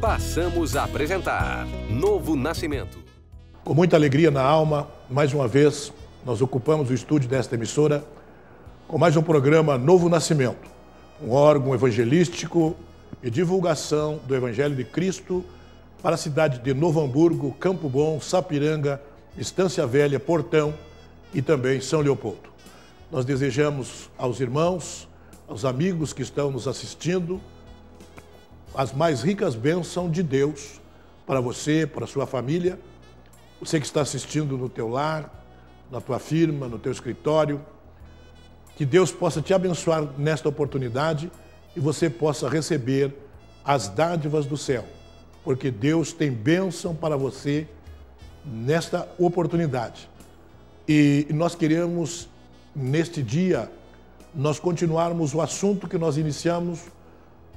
Passamos a apresentar Novo Nascimento. Com muita alegria na alma, mais uma vez, nós ocupamos o estúdio desta emissora com mais um programa Novo Nascimento, um órgão evangelístico e divulgação do Evangelho de Cristo para a cidade de Novo Hamburgo, Campo Bom, Sapiranga, Estância Velha, Portão e também São Leopoldo. Nós desejamos aos irmãos, aos amigos que estão nos assistindo, as mais ricas bênçãos de Deus para você, para sua família, você que está assistindo no teu lar, na tua firma, no teu escritório, que Deus possa te abençoar nesta oportunidade e você possa receber as dádivas do céu, porque Deus tem bênção para você nesta oportunidade. E nós queremos, neste dia, nós continuarmos o assunto que nós iniciamos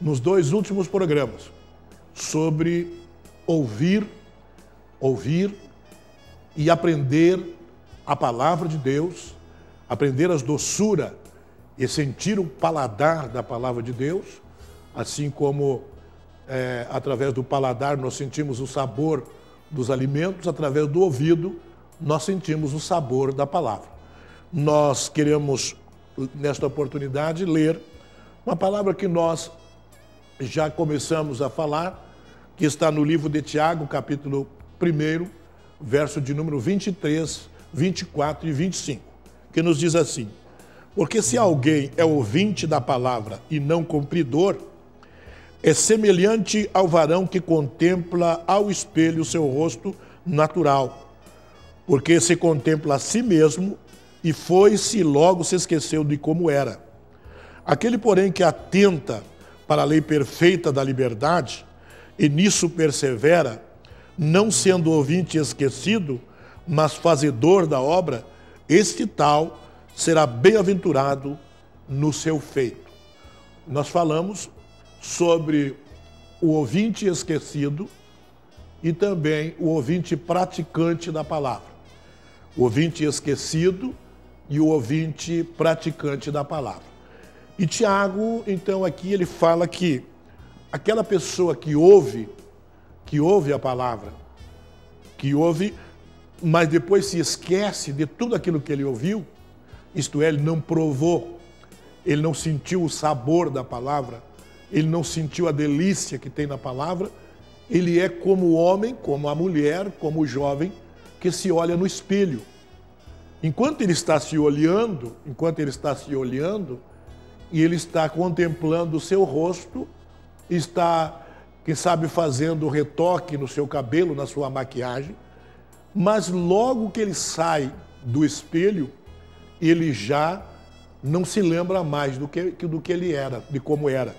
nos dois últimos programas sobre ouvir, ouvir e aprender a palavra de Deus, aprender as doçura e sentir o paladar da palavra de Deus, assim como é, através do paladar nós sentimos o sabor dos alimentos, através do ouvido nós sentimos o sabor da palavra. Nós queremos, nesta oportunidade, ler uma palavra que nós já começamos a falar, que está no livro de Tiago, capítulo 1, verso de número 23, 24 e 25, que nos diz assim: Porque se alguém é ouvinte da palavra e não cumpridor, é semelhante ao varão que contempla ao espelho o seu rosto natural, porque se contempla a si mesmo e foi-se e logo se esqueceu de como era. Aquele, porém, que atenta para a lei perfeita da liberdade, e nisso persevera, não sendo ouvinte esquecido, mas fazedor da obra, este tal será bem-aventurado no seu feito. Nós falamos sobre o ouvinte esquecido e também o ouvinte praticante da palavra. O ouvinte esquecido e o ouvinte praticante da palavra. E Tiago, então, aqui ele fala que aquela pessoa que ouve, que ouve a palavra, que ouve, mas depois se esquece de tudo aquilo que ele ouviu, isto é, ele não provou, ele não sentiu o sabor da palavra, ele não sentiu a delícia que tem na palavra, ele é como o homem, como a mulher, como o jovem que se olha no espelho. Enquanto ele está se olhando, enquanto ele está se olhando, e ele está contemplando o seu rosto, está, quem sabe, fazendo retoque no seu cabelo, na sua maquiagem, mas logo que ele sai do espelho, ele já não se lembra mais do que, do que ele era, de como era.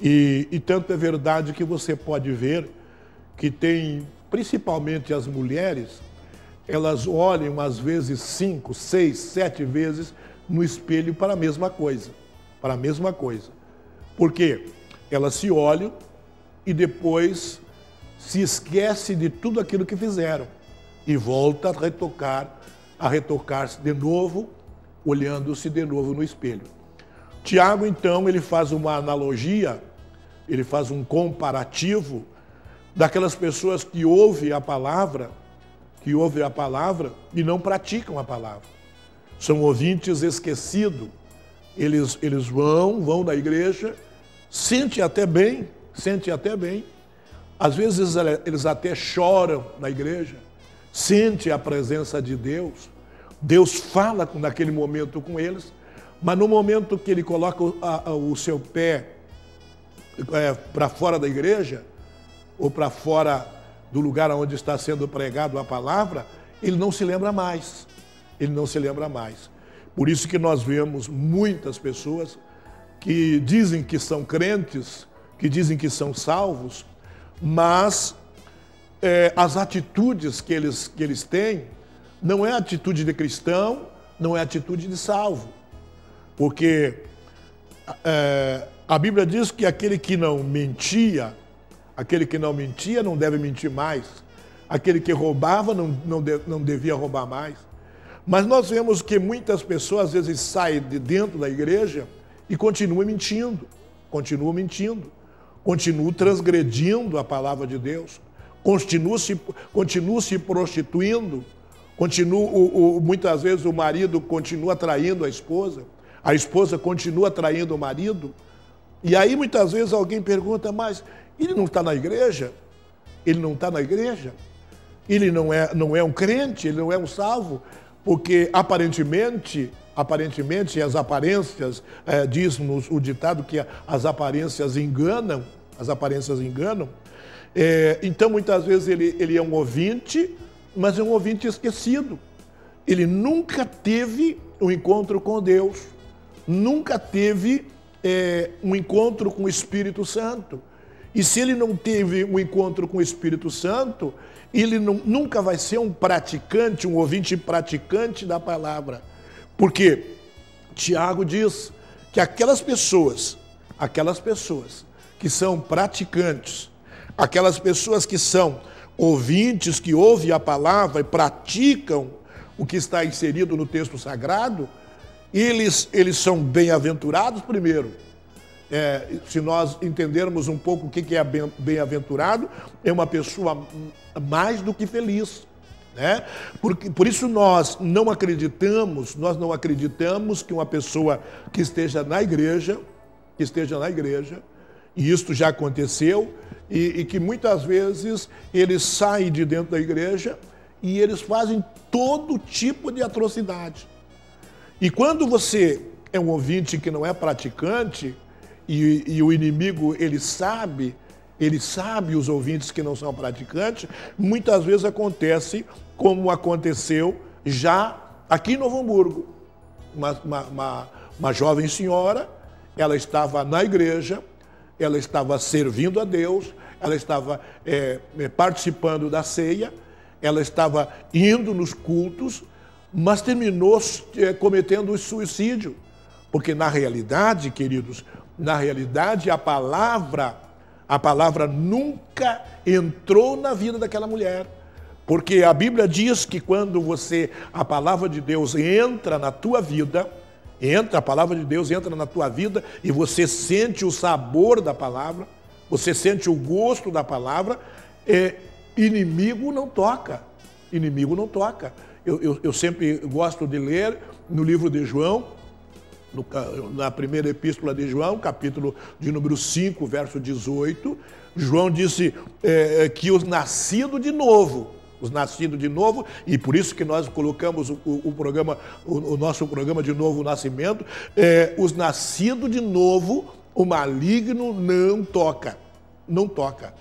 E, e tanto é verdade que você pode ver que tem, principalmente as mulheres, elas olham às vezes cinco, seis, sete vezes no espelho para a mesma coisa para a mesma coisa. Porque elas se olham e depois se esquece de tudo aquilo que fizeram e volta a retocar, a retocar-se de novo, olhando-se de novo no espelho. Tiago, então, ele faz uma analogia, ele faz um comparativo daquelas pessoas que ouvem a palavra, que ouvem a palavra e não praticam a palavra. São ouvintes esquecidos eles, eles vão, vão da igreja, sentem até bem, sentem até bem. Às vezes eles até choram na igreja, sentem a presença de Deus. Deus fala naquele momento com eles, mas no momento que ele coloca o, a, o seu pé é, para fora da igreja, ou para fora do lugar onde está sendo pregado a palavra, ele não se lembra mais. Ele não se lembra mais. Por isso que nós vemos muitas pessoas que dizem que são crentes, que dizem que são salvos, mas é, as atitudes que eles, que eles têm não é atitude de cristão, não é atitude de salvo. Porque é, a Bíblia diz que aquele que não mentia, aquele que não mentia não deve mentir mais. aquele que roubava não, não, de, não devia roubar mais. Mas nós vemos que muitas pessoas às vezes saem de dentro da igreja e continuam mentindo, continuam mentindo, continuam transgredindo a palavra de Deus, continuam se, continuam se prostituindo, continuam, o, o, muitas vezes o marido continua traindo a esposa, a esposa continua traindo o marido. E aí muitas vezes alguém pergunta, mas ele não está na igreja? Ele não está na igreja? Ele não é, não é um crente, ele não é um salvo? porque aparentemente, aparentemente as aparências, é, diz-nos o ditado que as aparências enganam, as aparências enganam. É, então, muitas vezes ele, ele é um ouvinte, mas é um ouvinte esquecido. Ele nunca teve um encontro com Deus, nunca teve é, um encontro com o Espírito Santo. E se ele não teve um encontro com o Espírito Santo, ele não, nunca vai ser um praticante, um ouvinte praticante da palavra. Porque Tiago diz que aquelas pessoas, aquelas pessoas que são praticantes, aquelas pessoas que são ouvintes, que ouvem a palavra e praticam o que está inserido no texto sagrado, eles, eles são bem-aventurados primeiro é, se nós entendermos um pouco o que é bem-aventurado, é uma pessoa mais do que feliz. Né? Por, por isso nós não acreditamos, nós não acreditamos que uma pessoa que esteja na igreja, que esteja na igreja, e isto já aconteceu, e, e que muitas vezes eles saem de dentro da igreja e eles fazem todo tipo de atrocidade. E quando você é um ouvinte que não é praticante, e, e o inimigo, ele sabe, ele sabe os ouvintes que não são praticantes, muitas vezes acontece como aconteceu já aqui em Novo Hamburgo. Uma, uma, uma, uma jovem senhora, ela estava na igreja, ela estava servindo a Deus, ela estava é, participando da ceia, ela estava indo nos cultos, mas terminou é, cometendo suicídio. Porque na realidade, queridos, na realidade, a palavra, a palavra nunca entrou na vida daquela mulher. Porque a Bíblia diz que quando você, a palavra de Deus entra na tua vida, entra, a palavra de Deus entra na tua vida e você sente o sabor da palavra, você sente o gosto da palavra, é, inimigo não toca. Inimigo não toca. Eu, eu, eu sempre gosto de ler no livro de João, no, na primeira epístola de João, capítulo de número 5, verso 18, João disse é, é, que os nascidos de novo, os nascidos de novo, e por isso que nós colocamos o, o, programa, o, o, nosso programa de novo nascimento, é, os nascidos de novo, o maligno não toca, não toca.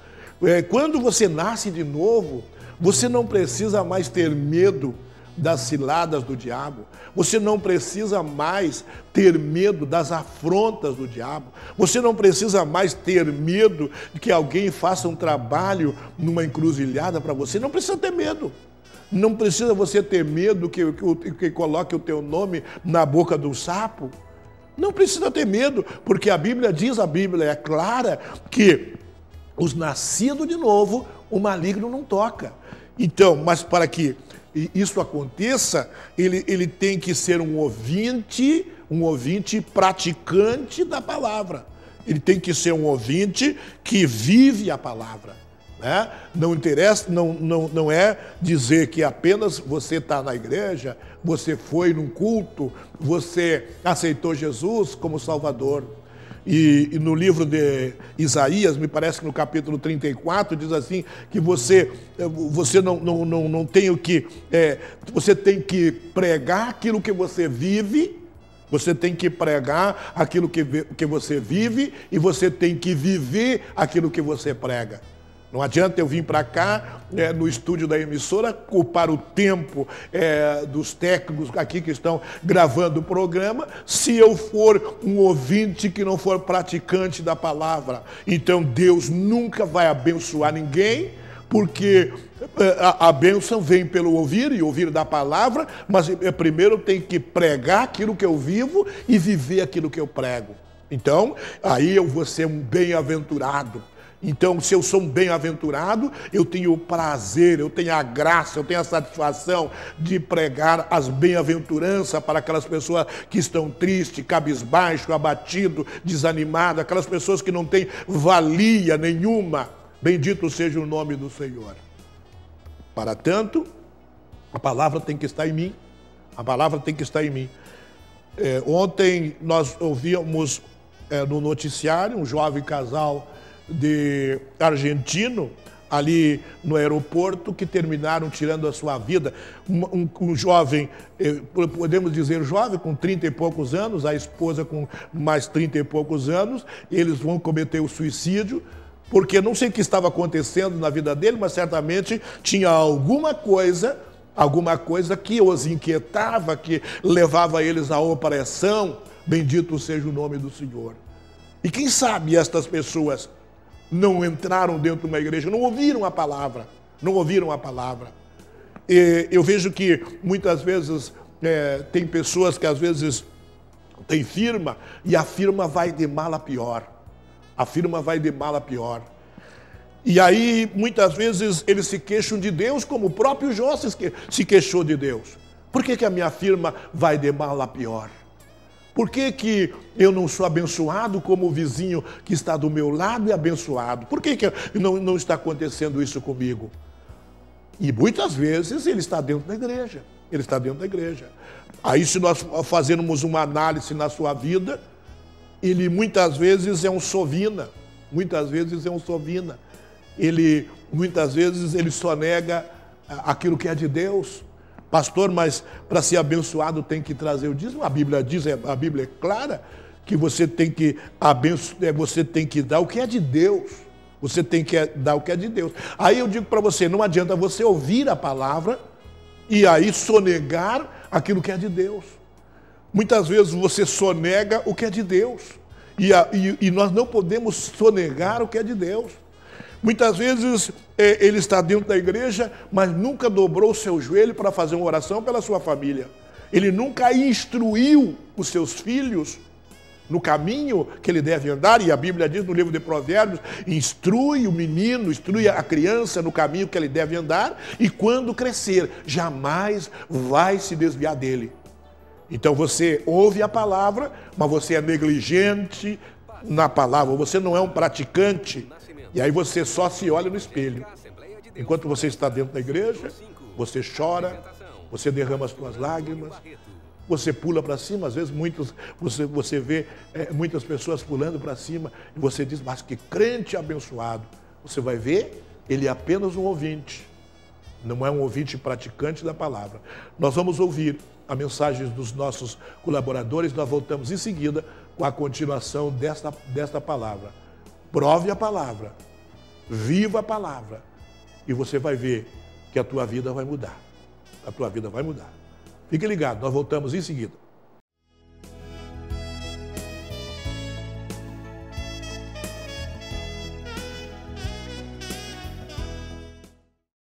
É, quando você nasce de novo, você não precisa mais ter medo das ciladas do diabo. Você não precisa mais ter medo das afrontas do diabo. Você não precisa mais ter medo de que alguém faça um trabalho numa encruzilhada para você. Não precisa ter medo. Não precisa você ter medo que, que, que coloque o teu nome na boca do sapo. Não precisa ter medo, porque a Bíblia diz, a Bíblia é clara, que os nascidos de novo, o maligno não toca. Então, mas para que isso aconteça, ele, ele tem que ser um ouvinte, um ouvinte praticante da palavra. Ele tem que ser um ouvinte que vive a palavra. Né? Não interessa, não, não, não é dizer que apenas você está na igreja, você foi num culto, você aceitou Jesus como Salvador. E, e, no livro de Isaías, me parece que no capítulo 34, diz assim: que você, eh, você não, não, não, não tem o que. É, você tem que pregar aquilo que você vive, você tem que pregar aquilo que, que você vive e você tem que viver aquilo que você prega. Não adianta eu vir para cá, é, no estúdio da emissora, culpar o tempo é, dos técnicos aqui que estão gravando o programa, se eu for um ouvinte que não for praticante da palavra. Então Deus nunca vai abençoar ninguém, porque é, a, a bênção vem pelo ouvir e ouvir da palavra, mas eu, primeiro tem que pregar aquilo que eu vivo e viver aquilo que eu prego. Então, aí eu vou ser um bem-aventurado Então, se eu sou um bem-aventurado, eu tenho o prazer, eu tenho a graça, eu tenho a satisfação de pregar as bem-aventuranças para aquelas pessoas que estão tristes, cabisbaixo, abatido, desanimado, aquelas pessoas que não têm valia nenhuma. Bendito seja o nome do Senhor. Para tanto, a palavra tem que estar em mim. A palavra tem que estar em mim. É, ontem nós ouvíamos é, no noticiário um jovem casal de argentino ali no aeroporto que terminaram tirando a sua vida. Um, um, jovem, eh, podemos dizer jovem, com 30 e poucos anos, a esposa com mais 30 e poucos anos, eles vão cometer o suicídio, porque não sei o que estava acontecendo na vida dele, mas certamente tinha alguma coisa, alguma coisa que os inquietava, que levava eles à opressão. Bendito seja o nome do Senhor. E quem sabe estas pessoas não entraram dentro de uma igreja, não ouviram a palavra, não ouviram a palavra. E eu vejo que muitas vezes é, tem pessoas que às vezes tem firma e a firma vai de mal a pior. A firma vai de mal a pior. E aí, muitas vezes, eles se queixam de Deus, como o próprio Jó se queixou de Deus. Por que, que a minha firma vai de mal a pior? Por que, que eu não sou abençoado como o vizinho que está do meu lado é abençoado? Por que, que não, não está acontecendo isso comigo? E muitas vezes ele está dentro da igreja. Ele está dentro da igreja. Aí, se nós fazermos uma análise na sua vida, ele muitas vezes é um sovina. Muitas vezes é um sovina. Ele, muitas vezes, ele só nega aquilo que é de Deus. Pastor, mas para ser abençoado tem que trazer o dízimo. A Bíblia diz, é, a Bíblia é clara que você tem que abençoar, é, você tem que dar o que é de Deus. Você tem que dar o que é de Deus. Aí eu digo para você, não adianta você ouvir a palavra e aí sonegar aquilo que é de Deus. Muitas vezes você sonega o que é de Deus. E, a, e, e nós não podemos sonegar o que é de Deus. Muitas vezes é, ele está dentro da igreja, mas nunca dobrou o seu joelho para fazer uma oração pela sua família. Ele nunca instruiu os seus filhos no caminho que ele deve andar, e a Bíblia diz no livro de Provérbios: instrui o menino, instrui a criança no caminho que ele deve andar, e quando crescer, jamais vai se desviar dele. Então você ouve a palavra, mas você é negligente na palavra, você não é um praticante e aí você só se olha no espelho. Enquanto você está dentro da igreja, você chora, você derrama as suas lágrimas, você pula para cima, às vezes muitos, você, você vê é, muitas pessoas pulando para cima e você diz, mas que crente abençoado. Você vai ver, ele é apenas um ouvinte, não é um ouvinte praticante da palavra. Nós vamos ouvir a mensagem dos nossos colaboradores, nós voltamos em seguida com a continuação desta, desta palavra. Prove a palavra. Viva a palavra. E você vai ver que a tua vida vai mudar. A tua vida vai mudar. Fique ligado, nós voltamos em seguida.